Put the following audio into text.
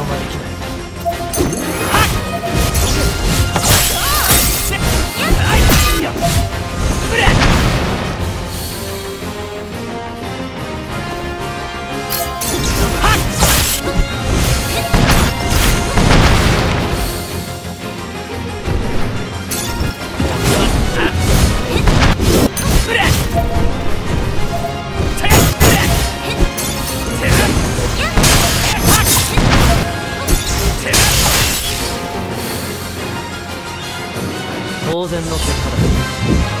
so much. 当然の結果だ